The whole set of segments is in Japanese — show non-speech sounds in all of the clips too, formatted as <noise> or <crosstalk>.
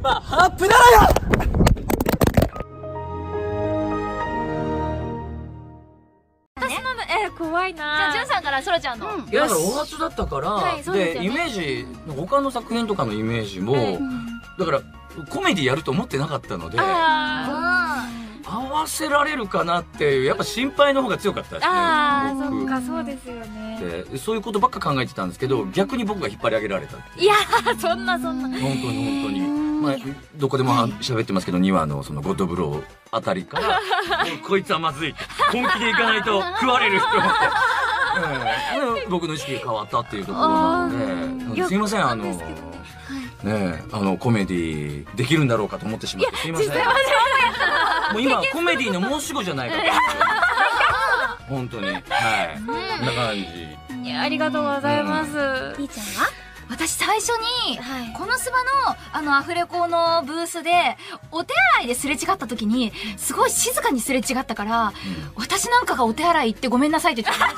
まあ、ハープならよえ怖いな。じゃあ潤さんからそらちゃんの、うん、いやだからお初だったから、はい、で、ね、イメージ他の作品とかのイメージも、はい、だからコメディやると思ってなかったので合わせられるかなっていうやっぱ心配の方が強かったですねああそっかそうですよね。でそういうことばっか考えてたんですけど逆に僕が引っ張り上げられたいやそんなそんな。本当に本当に。まあ、どこでも喋ってますけど2話のそのゴッドブローあたりからこいつはまずい。本気でいかないと食われると思って。<laughs> 僕の意識が変わったっていうところなのですいませんあのねあのコメディできるんだろうかと思ってしまって。すいません。もう今コメディの申し子じゃないかと本当に。はい。こんな感じ。ありがとうございます、ーちゃんは？私最初に、はい、このスバのあのアフレコのブースでお手洗いですれ違った時にすごい静かにすれ違ったから、うん、私なんかがお手洗い行ってごめんなさいって言ってか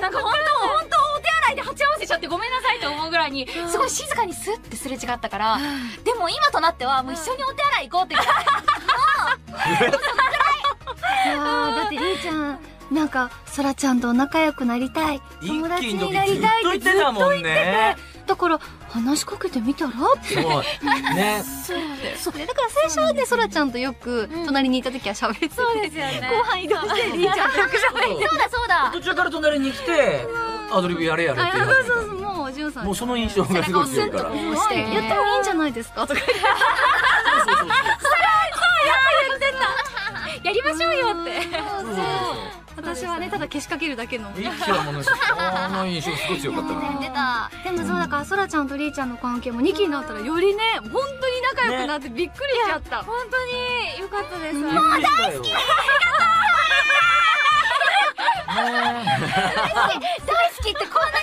なんか本当本当お手洗いで鉢合わせちゃってごめんなさいと思うぐらいに、うん、すごい静かにスッてすれ違ったから、うん、でも今となってはもう一緒にお手洗い行こうって言って <laughs> もうだってりーちゃんなんか、そらちゃんと仲良くなりたい。友達になりたいってずっと言ってて。ね、だから、話しかけてみたらって。<laughs> ね。そうだから最初はね、そらちゃんとよく隣にいた時は喋ってて、そうですよね、後半移動して、りーちゃんとよく喋って。そうだそうだ。途中から隣に来て、アドリブやれやれって。もう、じゅんさん。もうその印象がすごい強いから。やってもいいんじゃないですか？とか。そうそうそう。<laughs> やりましょうよって。私はねただ消しかけるだけの。いい印象ものしあの印象すごい強かったな。でもそうだからそらちゃんとりーちゃんの関係も二期になったらよりね本当に仲良くなってびっくりしちゃった、ね、本当によかったです。もう大好き <laughs> 大好きってこんなに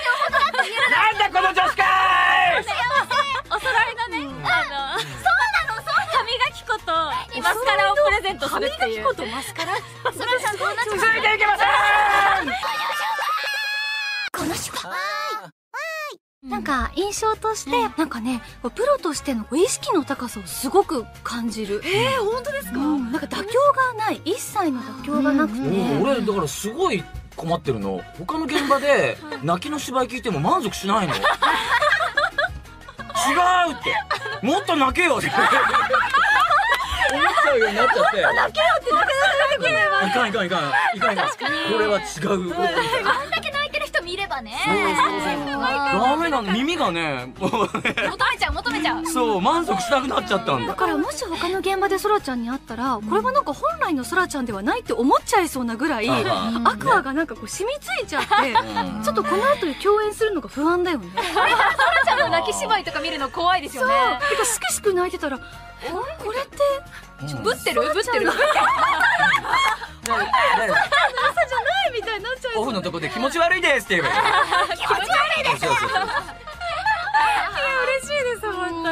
ゼントするっていう歯磨き粉とマスカラそらさんと同じ続いていきませんこの人はなんか印象として、うん、なんかね、プロとしての意識の高さをすごく感じる。ええー、本当ですか、うん、なんか妥協がない。一切の妥協がなくて。うんうん、俺、だからすごい困ってるの。他の現場で泣きの芝居聞いても満足しないの。違うって。もっと泣けよって。って。泣けよって泣けい。かんいかんいかん。いかんこれは違う。あんだけ泣いてる人見ればね。ダメなの耳がね。めちゃう。そう満足しなくなっちゃったんだ。だからもし他の現場でそらちゃんに会ったらこれはなんか本来のそらちゃんではないって思っちゃいそうなぐらい、アクアがなんかこう染みついちゃって、ちょっとこの後で共演するのが不安だよね。<laughs> そらちゃんの泣き芝居とか見るの怖いですよね。そう。かしくしく泣いてたらこれって？ぶってる？ぶってる？朝じゃないみたいな、オフのとこで気持ち悪いですって言えば <laughs> 気持ち悪いです。いや嬉しいです